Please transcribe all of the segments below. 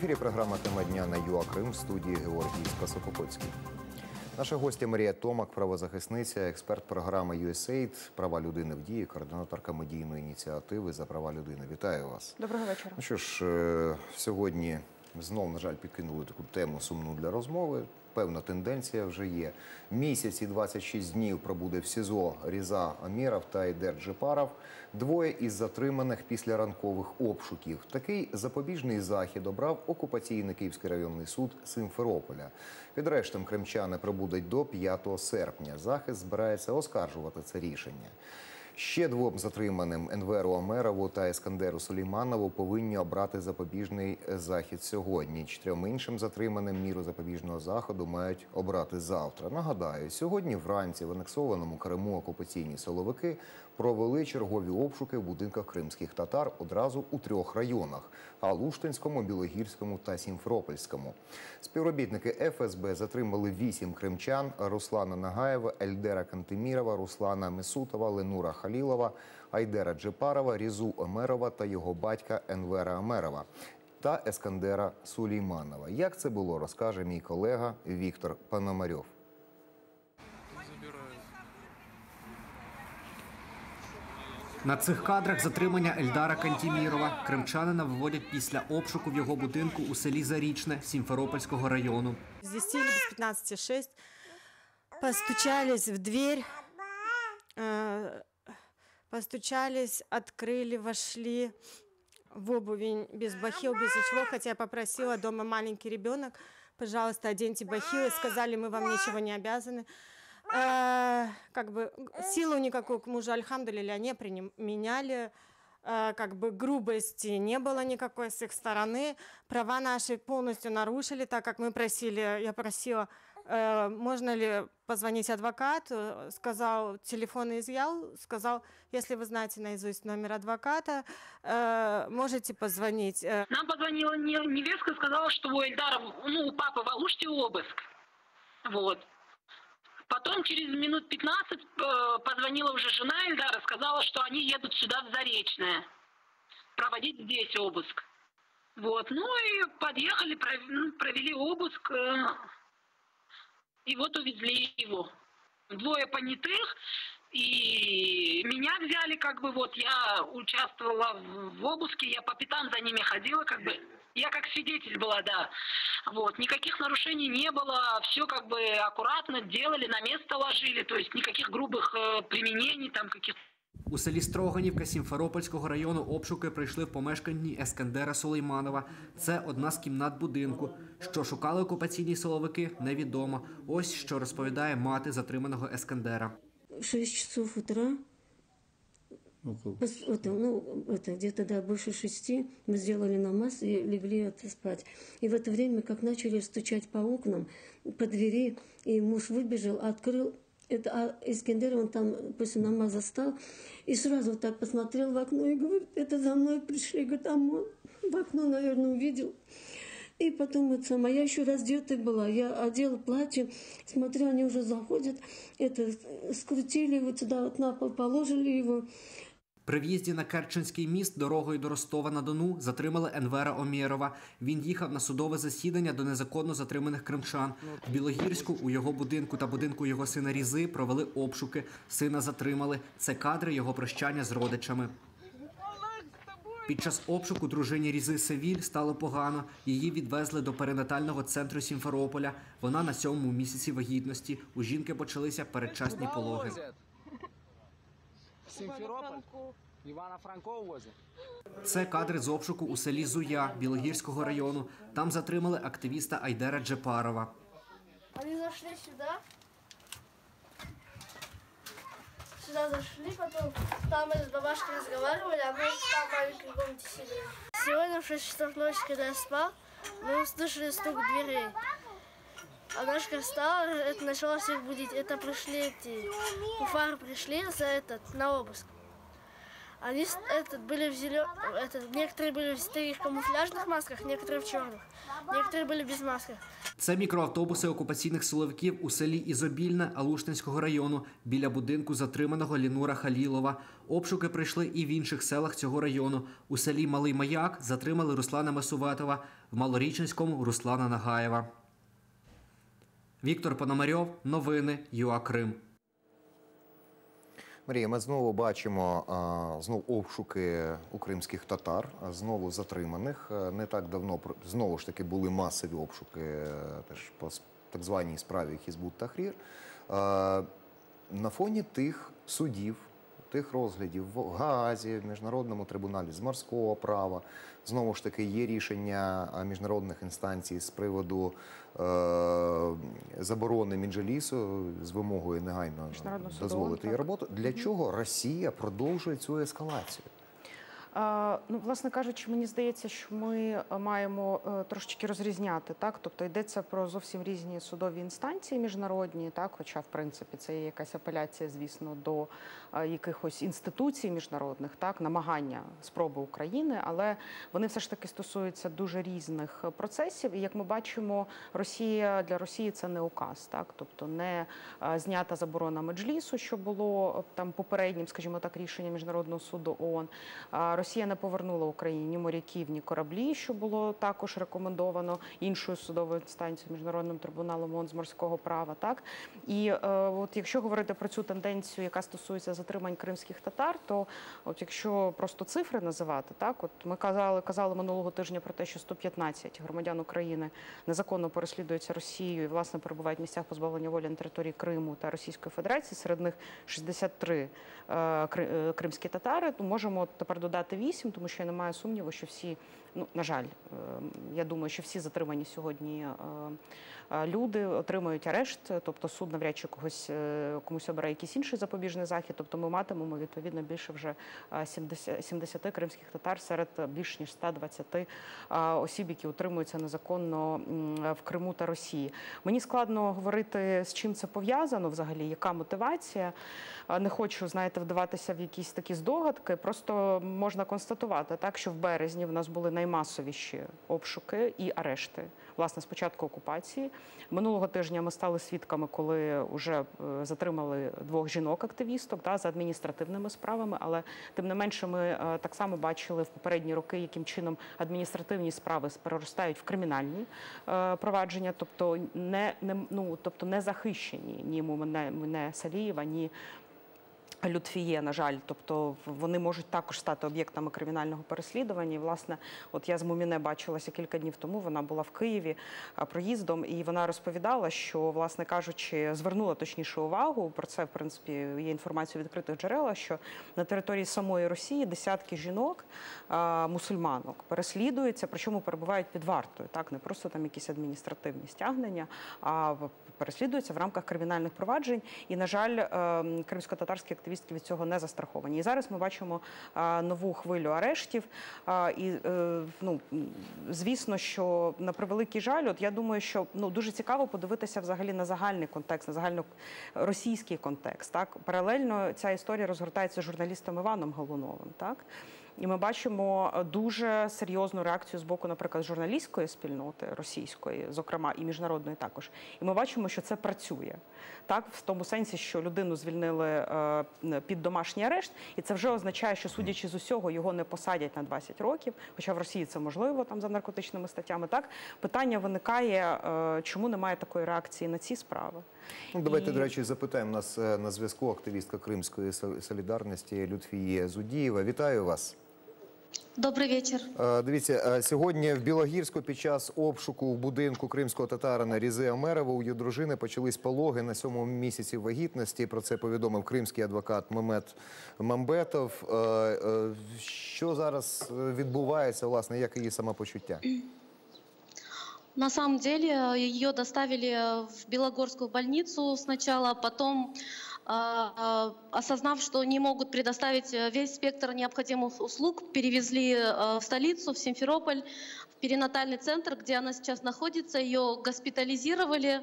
ефірі програма Тема дня на ЮА Крим в студії Георгій Спасопокоцький. Наша гостя Марія Томак, правозахисниця, експерт програми USAID, права людини в дії, координаторка медійної ініціативи за права людини. Вітаю вас. Доброго вечора. Ну що ж, е, сьогодні знов, на жаль, підкинули таку тему сумну для розмови. Певна тенденція вже є. Місяць і 26 днів пробуде в СІЗО Різа Аміров та Айдер Джепаров. Двоє із затриманих після ранкових обшуків. Такий запобіжний захід обрав окупаційний Київський районний суд Симферополя. Під рештом кримчани пробудуть до 5 серпня. Захист збирається оскаржувати це рішення. Ще двом затриманим Енверу Амерову та Ескандеру Сулейманову повинні обрати запобіжний захід сьогодні. Чотирьом іншим затриманим міру запобіжного заходу мають обрати завтра. Нагадаю, сьогодні вранці в анексованому Криму окупаційні силовики провели чергові обшуки в будинках кримських татар одразу у трьох районах: Алуштинському, Білогірському та Сімфропольському. Співробітники ФСБ затримали вісім кримчан: Руслана Нагаєва, Ельдера Кантемірова, Руслана Месутова, Ленура Халілова, Айдера Джепарова, Різу Омерова та його батька Енвера Амерова. Та Ескандера Сулейманова. Як це було, розкаже мій колега Віктор Пономарьов. На цих кадрах затримання Ельдара Кантімірова кримчанина виводять після обшуку в його будинку у селі Зарічне Сімферопольського району. С 10 или без 15 6 постучались в дверь, э, постучались, открыли, вошли в обуви без бахил, без ничего, хотя я попросила дома маленький ребенок, пожалуйста, оденьте бахилы, сказали, мы вам ничего не обязаны. Э, как бы силу никакую к мужу Альхамдулиля не применяли, э, как бы грубости не было никакой с их стороны, права наши полностью нарушили, так как мы просили, я просила, можно ли позвонить адвокату, сказал, телефон изъял, сказал, если вы знаете наизусть номер адвоката, э, можете позвонить. Э, Нам позвонила не- невестка, сказала, что у Эльдара, ну, у папы в Алуште обыск. Вот. Потом через минут 15 э, позвонила уже жена Эльдара, сказала, что они едут сюда в Заречное. Проводить здесь обыск. Вот. Ну и подъехали, ну, провели обыск. И вот увезли его. Двое понятых. И меня взяли, как бы, вот, я участвовала в, обыске, я по пятам за ними ходила, как бы, я как свидетель была, да. Вот, никаких нарушений не было, все как бы аккуратно делали, на место ложили, то есть никаких грубых э, применений, там, каких У селі Строганівка Сімферопольського району обшуки прийшли в помешканні Ескандера Сулейманова. Це одна з кімнат будинку. Що шукали окупаційні силовики, невідомо. Ось що розповідає мати затриманого Ескандера. в 6 часов утра, пос- это, ну, это где-то, да, больше шести, мы сделали намаз и легли это спать. И в это время, как начали стучать по окнам, по двери, и муж выбежал, открыл, это, а Искендер, он там после намаза стал, и сразу вот так посмотрел в окно и говорит, это за мной пришли, говорит, а он в окно, наверное, увидел. И потом это самое, я еще раздетая была, я одела платье, смотрю, они уже заходят, это, скрутили вот сюда, вот на пол положили его, При в'їзді на Керченський міст дорогою до Ростова на Дону затримали Енвера Омєрова. Він їхав на судове засідання до незаконно затриманих кримчан. В Білогірську у його будинку та будинку його сина Різи провели обшуки. Сина затримали. Це кадри його прощання з родичами. Під час обшуку дружині Різи Севіль стало погано. Її відвезли до перинатального центру Сімферополя. Вона на сьомому місяці вагітності. У жінки почалися передчасні пологи. возят? В Симферополь? Івана Франко возять? Це кадри з обшуку у селі Зуя Білогірського району. Там затримали активіста Айдера Джепарова. Они зашли сюда. Сюда зашли, потом там мы с бабашкой разговаривали, а мы там в маленькой комнате сидели. Сегодня в 6 часов ночи, когда я спал, мы услышали стук дверей. А Дашка встала, это начала всех будить. Это пришли эти, куфары пришли за этот, на обыск. Они с- этот, были в зелё... этот, некоторые были в таких камуфляжных масках, некоторые в черных, некоторые были без масок. Це мікроавтобуси окупаційних силовиків у селі Ізобільне Алуштинського району біля будинку затриманого Лінура Халілова. Обшуки прийшли і в інших селах цього району. У селі Малий Маяк затримали Руслана Месуветова, в Малоріченському Руслана Нагаєва. Віктор Пономарьов, новини ЮА Крим. Марія, ми знову бачимо знову знов обшуки у кримських татар, знову затриманих. Не так давно знову ж таки були масові обшуки е, теж по так званій справі Хізбут Тахрір. На фоні тих судів, тих розглядів в Гаазі, в міжнародному трибуналі з морського права. Знову ж таки, є рішення міжнародних інстанцій з приводу е, заборони Мінджелісу з вимогою негайно дозволити її роботу. Для чого Росія продовжує цю ескалацію? Ну, власне кажучи, мені здається, що ми е, маємо е, трошечки розрізняти, так? Тобто йдеться про зовсім різні судові інстанції міжнародні, так? Хоча, в принципі, це є якась апеляція, звісно, до е, якихось інституцій міжнародних, так, намагання спроби України, але вони все ж таки стосуються дуже різних процесів. І як ми бачимо, Росія для Росії це не указ, так, тобто не знята заборона меджлісу, що було там попереднім, скажімо так, рішенням міжнародного суду ООН. Росія не повернула Україні ні моряків, ні кораблі, що було також рекомендовано іншою судовою інстанцією міжнародним трибуналом ООН з морського права. Так і е, от якщо говорити про цю тенденцію, яка стосується затримань кримських татар, то от якщо просто цифри називати, так от ми казали, казали минулого тижня про те, що 115 громадян України незаконно переслідуються Росією і власне перебувають в місцях позбавлення волі на території Криму та Російської Федерації. Серед них 63 е, е, кримські татари. Ну, можемо тепер додати 8, тому що я не маю сумніву, що всі, ну на жаль, е, я думаю, що всі затримані сьогодні. е, е, Люди отримують арешт, тобто суд навряд чи когось комусь обере якийсь інший запобіжний захід. Тобто ми матимемо відповідно більше вже е, 70, 70 кримських татар серед більш ніж 120 е, осіб, які утримуються незаконно в Криму та Росії. Мені складно говорити, з чим це пов'язано взагалі, яка мотивація. Не хочу, знаєте, вдаватися в якісь такі здогадки. Просто можна констатувати так, що в березні в нас були наймасовіші обшуки і арешти. Власне, спочатку окупації. Минулого тижня ми стали свідками, коли вже е, затримали двох жінок-активісток да, за адміністративними справами. Але тим не менше, ми е, так само бачили в попередні роки, яким чином адміністративні справи переростають в кримінальні е, провадження, тобто не, не ну тобто не захищені ні мене, мене Салієва. Лютфіє, на жаль, тобто вони можуть також стати об'єктами кримінального переслідування. І, власне, от я з Муміне бачилася кілька днів тому. Вона була в Києві проїздом, і вона розповідала, що, власне кажучи, звернула точніше увагу про це, в принципі, є інформація в відкритих джерелах, що на території самої Росії десятки жінок, мусульманок, переслідуються, причому перебувають під вартою. Так, не просто там якісь адміністративні стягнення, а переслідуються в рамках кримінальних проваджень. І, на жаль, ем, кримсько-татарські активістки від цього не застраховані. І зараз ми бачимо нову хвилю арештів. І е, ну, звісно, що на превеликий жаль, от я думаю, що ну дуже цікаво подивитися взагалі на загальний контекст, на загальноросійський контекст. Так паралельно ця історія розгортається з журналістом Іваном Голуновим. Так. І ми бачимо е, дуже серйозну реакцію з боку, наприклад, журналістської спільноти російської, зокрема і міжнародної також. І ми бачимо, що це працює так, в тому сенсі, що людину звільнили е, під домашній арешт, і це вже означає, що судячи з усього, його не посадять на 20 років. Хоча в Росії це можливо там за наркотичними статтями. Так питання виникає, е, чому немає такої реакції на ці справи. Ну, давайте, І- до речі, запитаємо нас на зв'язку активістка Кримської Сол- солідарності Лютфіє Зудієва. Вітаю вас. Добрый вечер. Е, Дивіться, е, сьогодні в Білогірську під час обшуку в будинку кримського татарина Різи Амерова у її дружини почались пологи на сьомому місяці вагітності. Про це повідомив кримський адвокат Мемет Мамбетов. Е, Що зараз відбувається, власне, як її самопочуття? На самом деле ее доставили в Белогорскую больницу сначала, потом осознав, что не могут предоставить э, весь спектр необходимых услуг, перевезли э, в столицу, в Симферополь, в перинатальный центр, где она сейчас находится. Ее госпитализировали,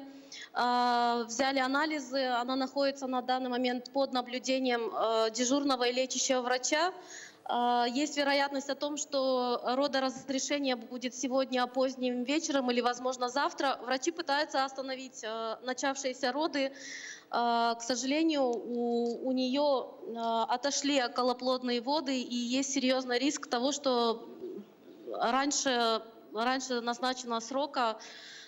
э, взяли анализы. Она находится на данный момент под наблюдением э, дежурного и лечащего врача. Э, Есть вероятность о том, что родоразрешение будет сегодня поздним вечером или, возможно, завтра. Врачи пытаются остановить э, начавшиеся роды. Э, К сожалению, у, у нее э, отошли околоплодные воды, и есть серьезный риск того, что раньше, раньше назначенного срока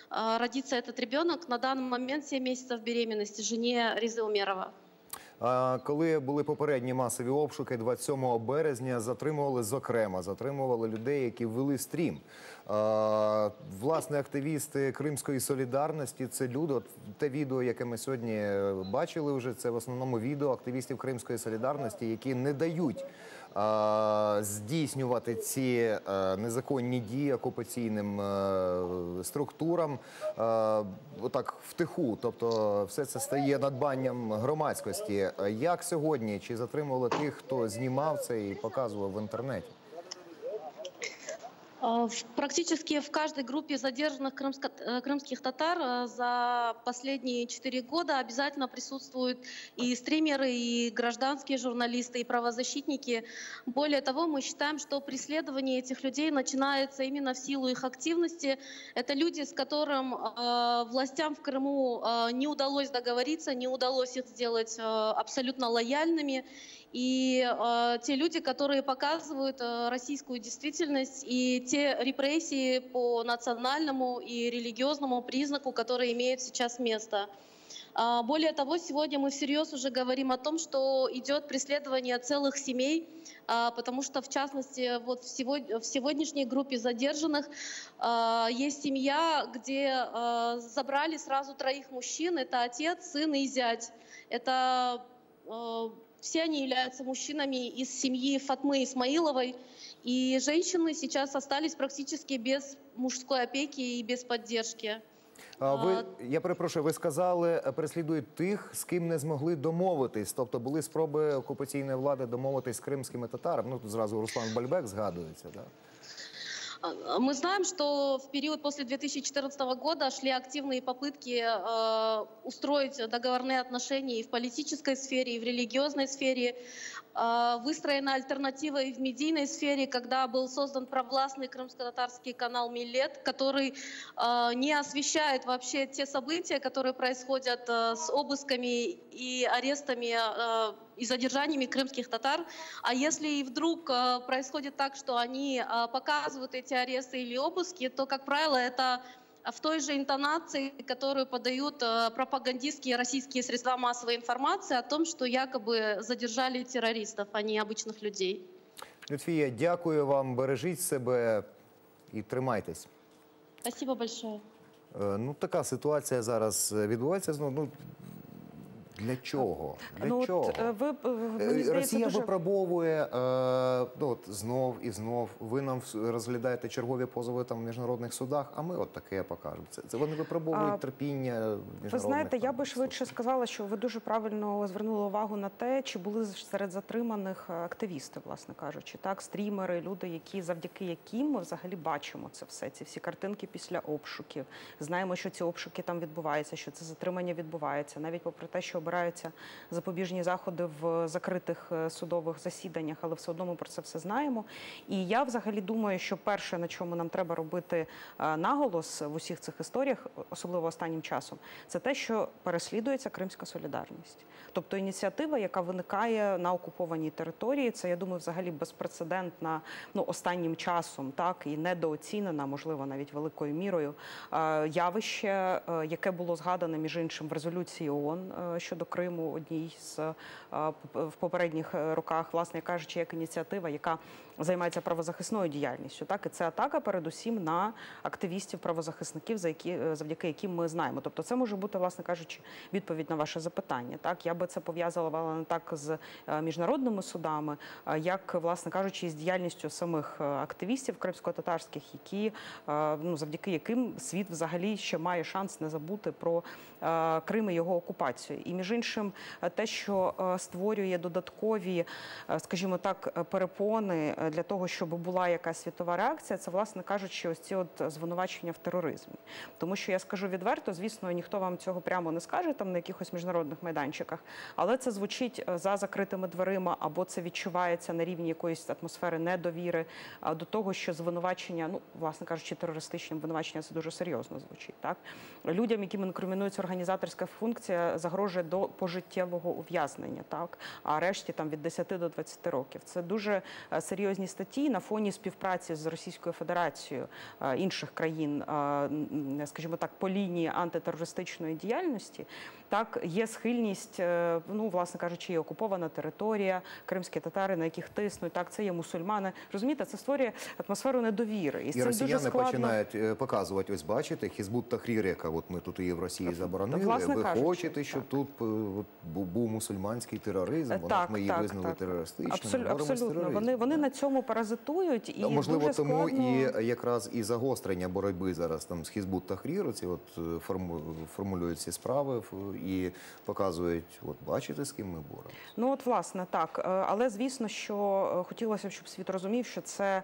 родится этот ребенок. На данный момент 7 месяцев беременности жене Ризы Умерова. Коли були попередні масові обшуки 27 березня, затримували зокрема, затримували людей, які вели стрім. Власне, активісти Кримської солідарності це люди. От те відео, яке ми сьогодні бачили, вже це в основному відео активістів Кримської солідарності, які не дають. Здійснювати ці е, незаконні дії окупаційним е, структурам е, отак втиху. Тобто, все це стає надбанням громадськості. Як сьогодні чи затримували тих, хто знімав це і показував в інтернеті? Э, Практически в каждой группе задержанных э, крымских татар э, за последние четыре года обязательно присутствуют и стримеры, и гражданские журналисты, и правозащитники. Более того, мы считаем, что преследование этих людей начинается именно в силу их активности. Это люди, с которым властям в Крыму не удалось договориться, не удалось их сделать абсолютно лояльными. И э, те люди, которые показывают э, российскую действительность и те репрессии по национальному и религиозному признаку, которые имеют сейчас место. А, Более того, сегодня мы всерьез уже говорим о том, что идет преследование целых семей, а, потому что, в частности, вот в, сегодня, в сегодняшней группе задержанных а, есть семья, где а, забрали сразу троих мужчин. Это отец, сын и зять. Это э, все они являются мужчинами из семьи Фатмы Исмаиловой. И женщины сейчас остались практически без мужской опеки и без поддержки. А ви я перепрошую, ви сказали, е, переслідують тих, з ким не змогли домовитись. Тобто були спроби окупаційної влади домовитись з кримськими татарами. Ну тут зразу Руслан Бальбек згадується. Да? А, Мы знаем, что в период после 2014 года шли активные попытки э, устроить договорные отношения и в политической сфере, и в религиозной сфере. Э, выстроена альтернатива и в медийной сфере, когда был создан провластный крымско-татарский канал «Миллет», который э, не освещает вообще те события, которые происходят э, с обысками и арестами и задержаниями крымских татар. А если и вдруг происходит так, что они показывают эти аресты или обыски, то, как правило, это в той же интонации, которую подают э, пропагандистские российские средства массовой информации о том, что якобы задержали террористов, а не обычных людей. Лютфія, дякую вам. Бережіть себе і тримайтесь. Спасибо большое. Е, Ну, така ситуація зараз е, відбувається. знову. Ну, для чого? Для ну, чого? От, е, ви, е, Е, здається, Росія дуже... випробовує е, ну, от, знов і знов. Ви нам розглядаєте чергові позови там в міжнародних судах, а ми от таке покажемо. Це, це вони випробовують А, терпіння. Ви міжнародних, знаєте, я би швидше сказала, що ви дуже правильно звернули увагу на те, чи були серед затриманих активісти, власне кажучи, так, стрімери, люди, які завдяки яким ми взагалі бачимо це все, ці всі картинки після обшуків. Знаємо, що ці обшуки там відбуваються, що це затримання відбувається, навіть попри те, що обираються запобіжні заходи в закритих е, судових засіданнях, але все одно ми про це все знаємо. І я взагалі думаю, що перше, на чому нам треба робити е, наголос в усіх цих історіях, особливо останнім часом, це те, що переслідується кримська солідарність. Тобто ініціатива, яка виникає на окупованій території, це я думаю, взагалі безпрецедентна ну останнім часом, так і недооцінена, можливо, навіть великою мірою е, явище, яке було згадане між іншим в резолюції ООН е, щодо Криму, одній з е, в попередніх е, роках, власне кажучи, як ініціатива, яка займається правозахисною діяльністю. Так і це атака, передусім на активістів правозахисників, за які е, завдяки яким ми знаємо. Тобто, це може бути, власне кажучи, відповідь на ваше запитання. Так я би це пов'язала не так з е, міжнародними судами, як, власне кажучи, з діяльністю самих е, активістів кримсько-татарських, які ну завдяки яким світ взагалі ще має шанс не забути про Крим і його окупацію. І Між іншим, те, що створює додаткові, скажімо так, перепони для того, щоб була якась світова реакція, це, власне кажучи, ось ці от звинувачення в тероризмі. Тому що я скажу відверто, звісно, ніхто вам цього прямо не скаже там на якихось міжнародних майданчиках, але це звучить е, за закритими дверима, або це відчувається на рівні якоїсь атмосфери недовіри до того, що звинувачення, ну власне кажучи, терористичне обвинувачення це дуже серйозно звучить. Так людям, яким інкримінується організаторська функція, загрожує до пожиттєвого ув'язнення, так а решті там від 10 до 20 років. Це дуже е, серйозні статті на фоні співпраці з Російською Федерацією е, інших країн, е, скажімо так, по лінії антитерористичної діяльності. Так, є схильність, е, ну власне кажучи, є окупована територія, кримські татари, на яких тиснуть. Так, це є мусульмани. Розумієте, це створює атмосферу недовіри. І, І росіяни дуже складно. починають показувати, ось бачите, Хізбут Тахрір, яка от ми тут її в Росії заборонили. власне Ви кажучи, хочете, щоб тут от, бу- був мусульманський тероризм, вона так, ж ми її так, визнали так. терористичною. Абсолютно, абсолютно. Вони, вони на цьому паразитують і Можливо, дуже тому складно... і якраз і загострення боротьби зараз там з Хізбут Тахрір, ці от е, форму- формулюють ці справи і показують, от бачите, з ким ми боремося. Ну от власне так, Е, але звісно, що е, хотілося б, щоб світ розумів, що це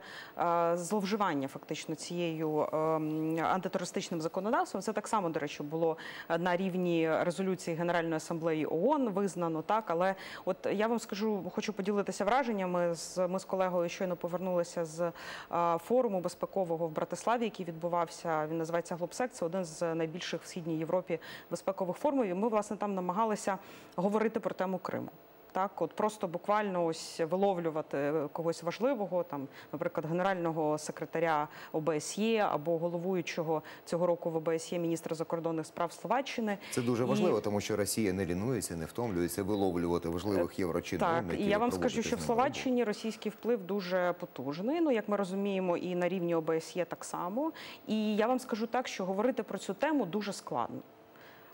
зловживання фактично цією ем, антитерористичним законодавством. Це так само, до речі, було на рівні резолюції Генеральної асамблеї ООН визнано так. Але от я вам скажу, хочу поділитися враженнями. З ми з колегою щойно повернулися з е, форуму безпекового в Братиславі, який відбувався. Він називається Глобсек. Це один з найбільших в східній Європі безпекових форумів. І Ми власне там намагалися говорити про тему Криму. Так, от просто буквально ось виловлювати когось важливого, там, наприклад, генерального секретаря ОБСЄ або головуючого цього року в ОБСЄ міністра закордонних справ Словаччини. Це дуже І- важливо, тому що Росія не лінується, не втомлюється виловлювати важливих Так, і я вам скажу, що в Словаччині російський вплив дуже потужний. Ну як ми розуміємо, і на рівні ОБСЄ так само. І я вам скажу так, що говорити про цю тему дуже складно.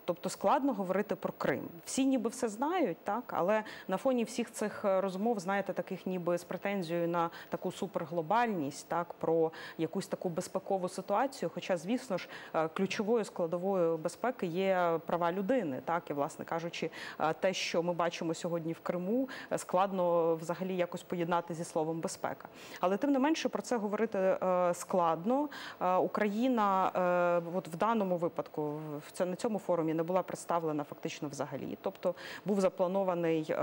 Тобто складно говорити про Крим. Всі ніби все знають, так але на фоні всіх цих е, розмов, знаєте, таких ніби з претензією на таку суперглобальність, так про якусь таку безпекову ситуацію. Хоча, звісно ж, е, ключовою складовою безпеки є права людини, так і власне кажучи, е, те, що ми бачимо сьогодні в Криму, складно взагалі якось поєднати зі словом безпека. Але тим не менше про це говорити складно. Україна, от в даному випадку, в це на цьому форумі не була представлена фактично взагалі. Тобто був запланований е,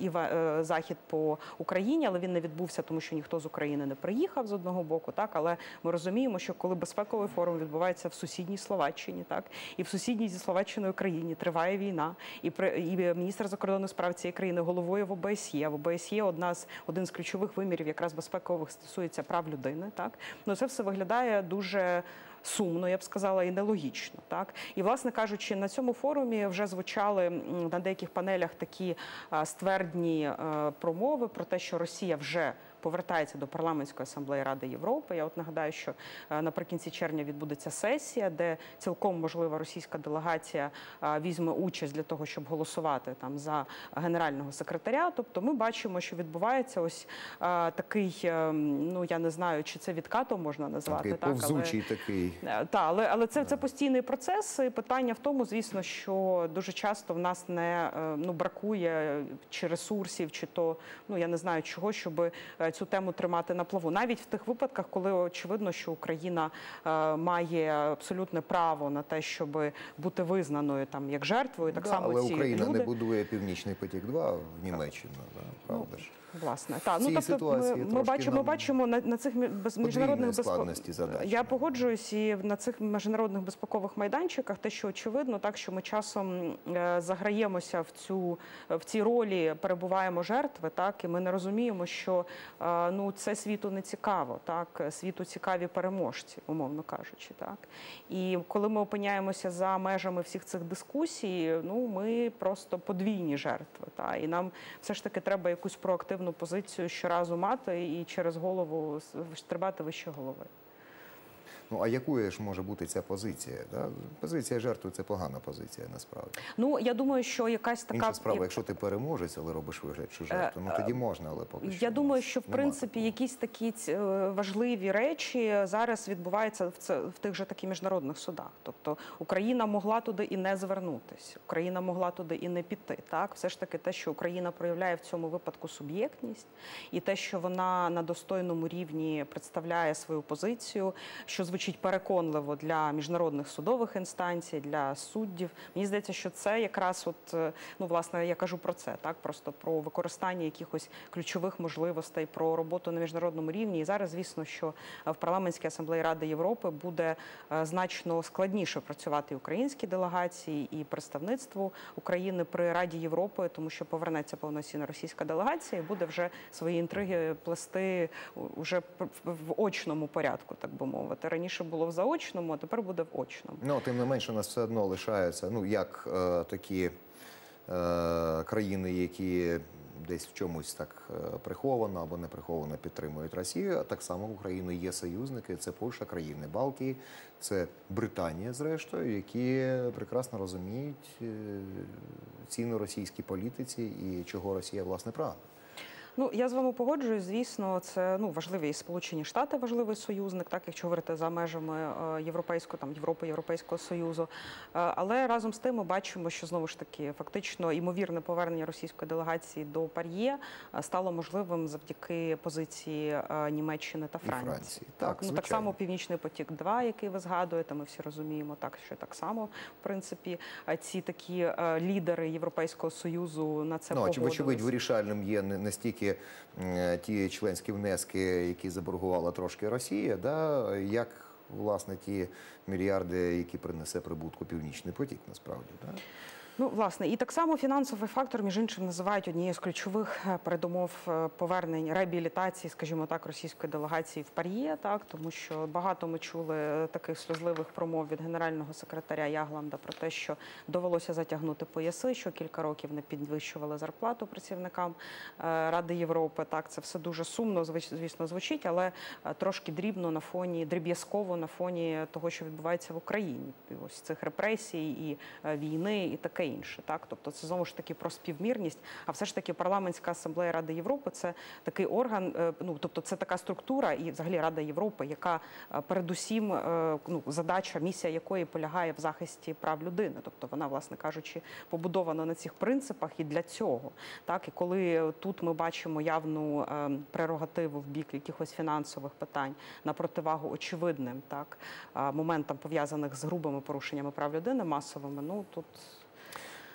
іва- е, захід по Україні, але він не відбувся, тому що ніхто з України не приїхав з одного боку. Так, але ми розуміємо, що коли безпековий форум відбувається в сусідній Словаччині, так і в сусідній зі Словаччиною країні триває війна, і при і міністр закордонних справ цієї країни головує в ОБСЄ. В ОБСЄ одна з один з ключових вимірів, якраз безпекових стосується прав людини. Так ну це все виглядає дуже. Сумно, я б сказала, і нелогічно, так? І власне кажучи, на цьому форумі вже звучали на деяких панелях такі ствердні е, промови про те, що Росія вже повертається до парламентської асамблеї Ради Європи. Я от нагадаю, що е, наприкінці червня відбудеться сесія, де цілком можлива російська делегація е, візьме участь для того, щоб голосувати там за генерального секретаря. Тобто, ми бачимо, що відбувається ось е, такий, ну я не знаю, чи це відкатом можна назвати Такий так, але- такий. Та, але, але це, це постійний процес. І питання в тому, звісно, що дуже часто в нас не ну, бракує чи ресурсів, чи то ну я не знаю чого, щоб цю тему тримати на плаву. Навіть в тих випадках, коли очевидно, що Україна е, має абсолютне право на те, щоб бути визнаною там як жертвою, так Да, само але ці Україна люди. не будує Північний потік 2 в Німеччину, да, правда ж? Власне, так В ну тобто ми, ми бачимо, нам бачимо на, на цих міжнародних безпо- складності задачі, Я погоджуюсь і на цих міжнародних безпекових майданчиках, те, що очевидно, так що ми часом е, заграємося в цю в цій ролі, перебуваємо жертви, так і ми не розуміємо, що е, ну це світу не цікаво, так світу цікаві переможці, умовно кажучи, так і коли ми опиняємося за межами всіх цих дискусій, ну ми просто подвійні жертви. Та і нам все ж таки треба якусь проактивну позицію щоразу мати і через голову стрибати вище голови. Ну а якою ж може бути ця позиція? Да? Позиція жертви це погана позиція насправді. Ну я думаю, що якась така Інша справа, якщо ти переможець, але робиш вигляд, що жертва, ну тоді можна, але поки що Я думаю, що в принципі такого. якісь такі е, важливі речі зараз відбуваються в це в тих же таких міжнародних судах. Тобто Україна могла туди і не звернутися, Україна могла туди і не піти. Так, все ж таки, те, що Україна проявляє в цьому випадку суб'єктність, і те, що вона на достойному рівні представляє свою позицію, що звучить переконливо для міжнародних судових інстанцій, для суддів. Мені здається, що це якраз от е, ну власне я кажу про це, так просто про використання якихось ключових можливостей, про роботу на міжнародному рівні. І зараз, звісно, що в парламентській асамблеї Ради Європи буде е, значно складніше працювати і українській делегації і представництву України при Раді Європи, тому що повернеться повноцінна російська делегація і буде вже свої інтриги плести уже в очному порядку, так би мовити. Раніше було в заочному, а тепер буде в очному. Ну, тим не менше, у нас все одно лишаються, ну, як е, такі е, країни, які десь в чомусь так е, приховано або не приховано підтримують Росію, а так само в Україні є союзники, це Польща, країни Балтії, це Британія, зрештою, які прекрасно розуміють е, ціну російській політиці і чого Росія власне прагне. Ну я з вами погоджуюсь. Звісно, це ну важливі і Сполучені Штати, важливий союзник, так якщо говорити за межами е, європейського там Європи, Європейського союзу. Е, Але разом з тим ми бачимо, що знову ж таки фактично імовірне повернення російської делегації до Пар'є е, стало можливим завдяки позиції Німеччини та І Франції. Франції. Так, ну так само Північний потік, 2 який ви згадуєте. Ми всі розуміємо, так що так само в принципі ці такі лідери Європейського союзу на це ну, погодились. очевидь, вирішальним є не, не стільки ті членські внески, які заборгувала трошки Росія, да, як власне ті мільярди, які принесе прибутку Північний потік, насправді. Да? Ну, власне, і так само фінансовий фактор, між іншим, називають однією з ключових е, передумов е, повернень реабілітації, скажімо так, російської делегації в Пар'є, так тому що багато ми чули е, таких сльозливих промов від генерального секретаря Ягланда про те, що довелося затягнути пояси, що кілька років не підвищували зарплату працівникам Ради Європи. Так, це все дуже сумно, звісно, звучить, але трошки дрібно на фоні дріб'язково на фоні того, що відбувається в Україні. Ось цих репресій і війни, і таке інше. Так, тобто це знову ж таки про співмірність. А все ж таки парламентська асамблея Ради Європи це такий орган. е, Ну тобто, це така структура, і взагалі Рада Європи, яка е, передусім е, ну задача, місія якої полягає в захисті прав людини. Тобто вона, власне кажучи, побудована на цих принципах і для цього. Так і коли тут ми бачимо явну прерогативу в бік якихось фінансових питань на противагу очевидним так моментам пов'язаних з грубими порушеннями прав людини масовими. Ну тут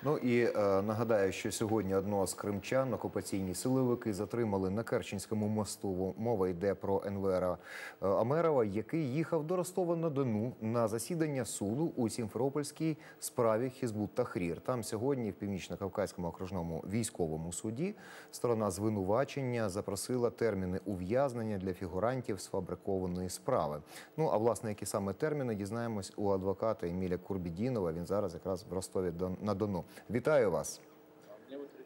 Ну і е, нагадаю, що сьогодні одного з кримчан окупаційні силовики затримали на Керченському мосту. Мова йде про Енвера е, Амерова, який їхав до Ростова на Дону на засідання суду у Сімферопольській справі Хізбут Тахрір. Там сьогодні в північно-кавказькому окружному військовому суді сторона звинувачення запросила терміни ув'язнення для фігурантів сфабрикованої справи. Ну а власне, які саме терміни дізнаємось у адвоката Еміля Курбідінова. Він зараз якраз в Ростові на Дону. Вітаю вас.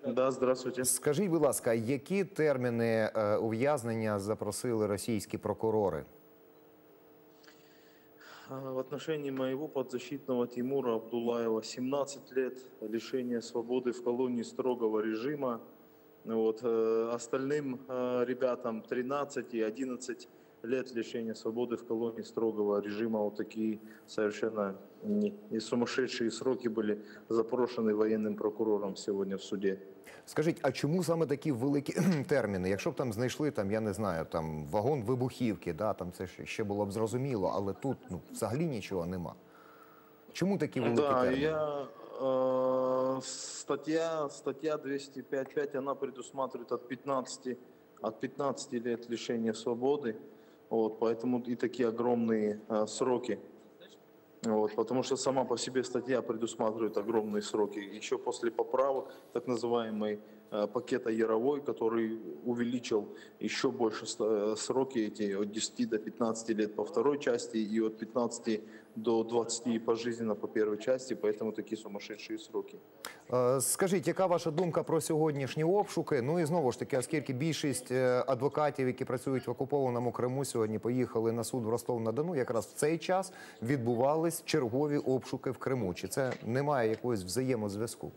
Да, здравствуйте. Скажіть, будь ласка, які терміни е, ув'язнення запросили російські прокурори? А, В отношении моего подзащитного Тимура Абдулаева 17 лет лишения свободы в колонии строгого режима. Вот, э, остальным э, ребятам 13 и 11 лет лишения свободы в колонии строгого режима. Вот такие совершенно не, не сумасшедшие сроки были запрошены военным прокурором сегодня в суде. Скажіть, а чому саме такі великі терміни? Якщо б там знайшли там, я не знаю, там вагон вибухівки, да, там це ще- ще було б зрозуміло, але тут ну взагалі нічого нема. Чому такі великі Да, терміни? я э, статья статья 205.5 она предусматривает от 15 от 15 лет лишения свободы, вот поэтому и такие огромные э, сроки. Вот, потому что сама по себе статья предусматривает огромные сроки. Еще после поправок, так называемой э, пакета Яровой, который увеличил еще больше э, сроки эти от 10 до 15 лет по второй части и от 15 до 20 пожизненно по первой части, поэтому такие сумасшедшие сроки. Е, Скажіть, яка ваша думка про сьогоднішні обшуки? Ну і знову ж таки, оскільки більшість е, адвокатів, які працюють в окупованому Криму, сьогодні поїхали на суд в Ростов-на-Дону, якраз в цей час відбувались чергові обшуки в Криму. Чи це немає якогось взаємозв'язку?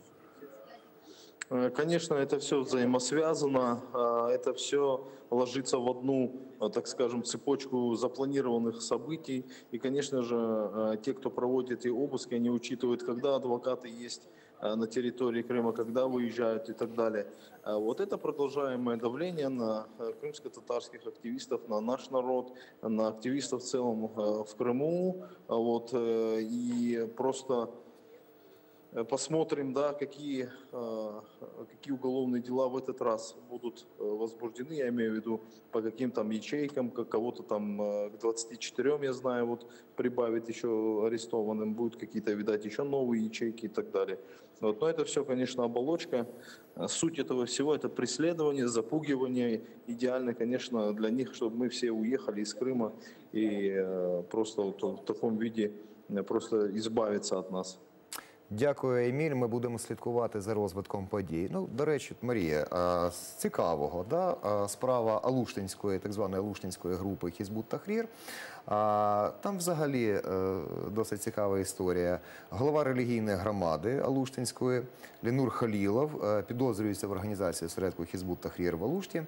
Э, Конечно, это все взаимосвязано, а, это все ложится в одну, а, так скажем, цепочку запланированных событий. И, конечно же, а, те, кто проводит эти обыски, они учитывают, когда адвокаты есть на территории Крыма, когда выезжают и так далее. А Вот это продолжаемое давление на крымско-татарских активистов, на наш народ, на активистов в целом в Крыму. А Вот, э, и просто Э, Посмотрим, да, какие, э, какие уголовные дела в этот раз будут э, возбуждены, я имею в виду по каким там ячейкам, кого-то там э, к 24, я знаю, вот прибавит еще арестованным, будут какие-то, видать, еще новые ячейки и так далее. Вот. Но это все, конечно, оболочка. Э, Суть этого всего – это преследование, запугивание. Идеально, конечно, для них, чтобы мы все уехали из Крыма и э, просто вот в таком виде э, просто избавиться от нас. Дякую, Еміль. Ми будемо слідкувати за розвитком подій. Ну, до речі, Марія, з цікавого, да? справа Алуштинської, так званої Алуштинської групи Хізбут Тахрір. Там взагалі е, досить цікава історія. Голова релігійної громади Алуштинської Лінур Халілов е, підозрюється в організації осередку Хізбут Тахрір в Алушті.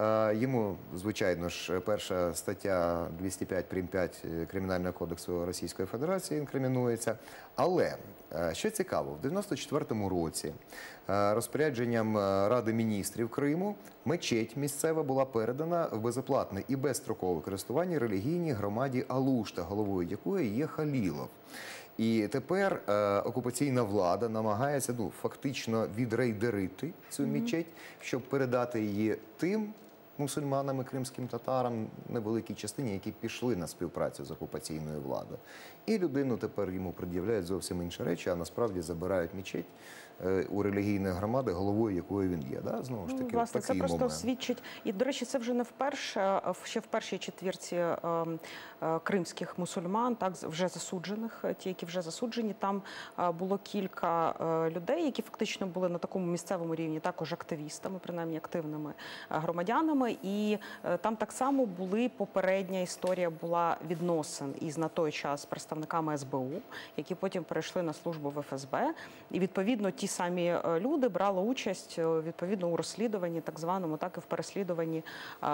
Е, Йому, звичайно ж, перша стаття 205 прим. 5 Кримінального кодексу Російської Федерації інкримінується. Але е, що цікаво, в 94-му році е, розпорядженням Ради міністрів Криму мечеть місцева була передана в безоплатне і безстрокове користування релігійній громаді Алушта, головою якої є Халілов. І тепер е, окупаційна влада намагається ну фактично відрейдерити цю мечеть, щоб передати її тим мусульманам і кримським татарам невеликій частині, які пішли на співпрацю з окупаційною владою. І людину тепер йому пред'являють зовсім інші речі, а насправді забирають мечеть у релігійної громади, головою якої він є. Да? Знову ж таки, Ну, власне, це просто момент. свідчить. І, до речі, це вже не вперше, ще в першій четвірці е, е, кримських мусульман, так, вже засуджених, е, ті, які вже засуджені. Там е, було кілька е, людей, які фактично були на такому місцевому рівні, також активістами, принаймні активними е, громадянами. І е, там так само були попередня історія була відносин із на той час представниками СБУ, які потім перейшли на службу в ФСБ. І відповідно ті самі е, люди брали участь е, відповідно у розслідуванні, так званому, так і в переслідуванні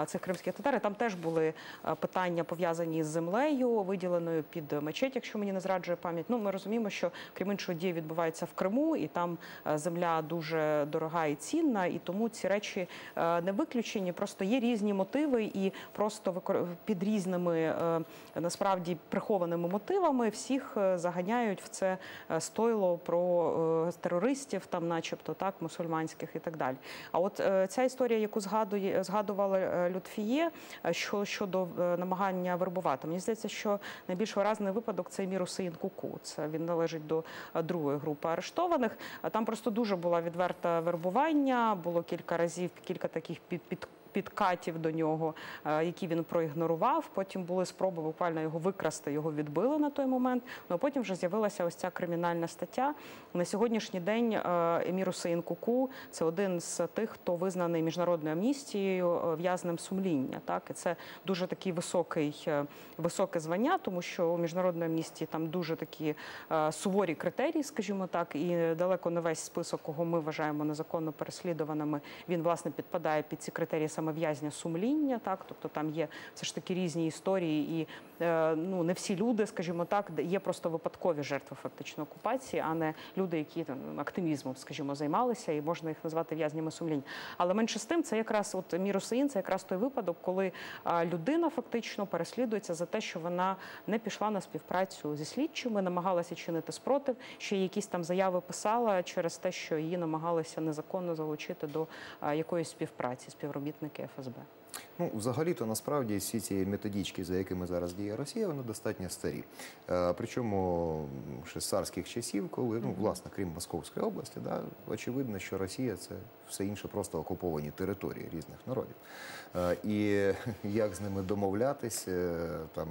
цих кримських татар. Там теж були е, питання пов'язані з землею, виділеною під мечеть, якщо мені не зраджує пам'ять. Ну ми розуміємо, що крім іншого дії відбуваються в Криму, і там земля дуже дорога і цінна, і тому ці речі не виключені. Просто є різні мотиви, і просто під різними насправді прихованими мотивами всіх заганяють в це стойло про е, терористів, там, начебто, так, мусульманських і так далі. А от е, ця історія, яку згадує згадувала Людфіє, е, що щодо е, намагання вербувати, мені здається, що найбільш виразний випадок це Мірусин Куку. Це він належить до е, другої групи арештованих. Там просто дуже була відверта вербування. Було кілька разів кілька таких під під. Підкатів до нього, е, які він проігнорував. Потім були спроби буквально його викрасти, його відбили на той момент. Ну а потім вже з'явилася ось ця кримінальна стаття. На сьогоднішній день е, Емір Усеїн Куку це один з тих, хто визнаний міжнародною амністією е, в'язнем сумління. Так і це дуже такий високий високе звання, тому що у міжнародної амністії там дуже такі суворі критерії, скажімо так, і далеко не весь список, кого ми вважаємо незаконно переслідуваними, він власне підпадає під ці критерії саме в'язня сумління. Так, тобто там є все ж таки різні історії, і е, ну не всі люди, скажімо так, є просто випадкові жертви фактично окупації, а не люди, які там активізмом, скажімо, займалися, і можна їх назвати в'язнями сумлінь. Але менше з тим, це якраз от Мірусеїн, це якраз той випадок, коли а, людина фактично переслідується за те, що вона не пішла на співпрацю зі слідчими, намагалася чинити спротив, ще якісь там заяви писала через те, що її намагалися незаконно залучити до а, якоїсь співпраці співробітники ФСБ. Ну, взагалі-то насправді всі ці методички, за якими зараз діє Росія, вони достатньо старі. Е, причому ще з царських часів, коли, ну, власне, крім Московської області, да, очевидно, що Росія це все інше просто окуповані території різних народів. Е, і як з ними домовлятись, е, там,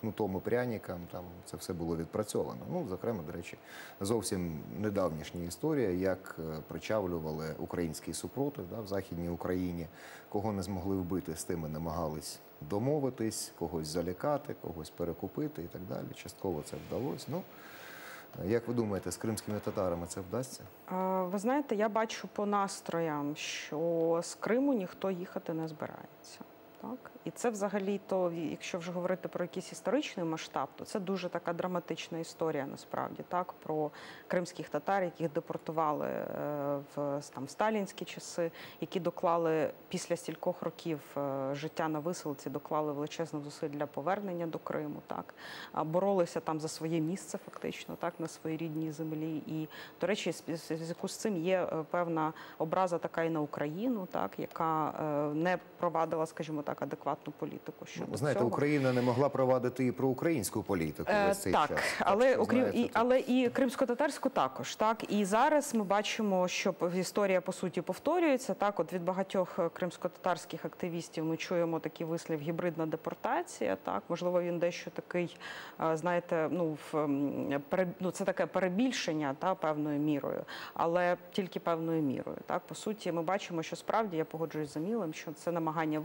кнутом і пряникам, там це все було відпрацьовано. Ну, зокрема, до речі, зовсім недавнішня історія, як причавлювали український супротив да, в Західній Україні, кого не змогли вбити, з тими намагались домовитись, когось залякати, когось перекупити і так далі. Частково це вдалося. Ну, як ви думаєте, з кримськими татарами це вдасться? Ви знаєте, я бачу по настроям, що з Криму ніхто їхати не збирається. Так? І це взагалі, то якщо вже говорити про якийсь історичний масштаб, то це дуже така драматична історія насправді так про кримських татар, яких депортували е, в там сталінські часи, які доклали після стількох років е, життя на виселці, доклали величезних зусиль для повернення до Криму. Так боролися там за своє місце, фактично, так на своїй рідній землі. І до речі, зв'язку з цим є е, певна образа така і на Україну, так яка не провадила, скажімо так, адекватну політику щодо Ну, Знаєте, цього. Україна не могла провадити і про українську політику Е, весь цей так, час. але що, окрім знаєте, і але і кримсько-татарську також. Так і зараз ми бачимо, що історія по суті повторюється. Так, от від багатьох е, кримсько-татарських активістів ми чуємо такий вислів гібридна депортація. Так, можливо, він дещо такий, е, знаєте, ну в ну, це таке перебільшення та певною мірою, але тільки певною мірою. Так, по суті, ми бачимо, що справді я погоджуюсь з Амілем, що це намагання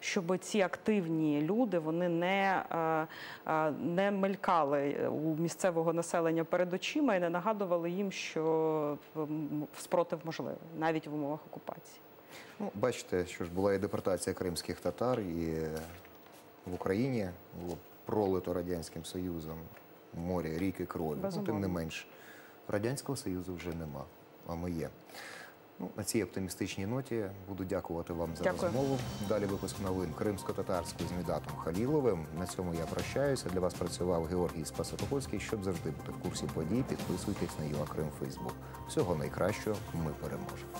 щоб ці активні люди вони не, е, е, не мелькали у місцевого населення перед очима і не нагадували їм, що спротив можливий навіть в умовах окупації. Ну, бачите, що ж була і депортація кримських татар, і е, в Україні було пролито Радянським Союзом море, ріки крові. Ну, тим не менш, Радянського Союзу вже нема, а ми є. Ну, на цій оптимістичній ноті буду дякувати вам за Дякую. розмову. Далі випуск новин кримсько-татарської з Мідатом Халіловим. На цьому я прощаюся. Для вас працював Георгій Спасотопольський. Щоб завжди бути в курсі подій, підписуйтесь на ЮА Крим Фейсбук. Всього найкращого. Ми переможемо.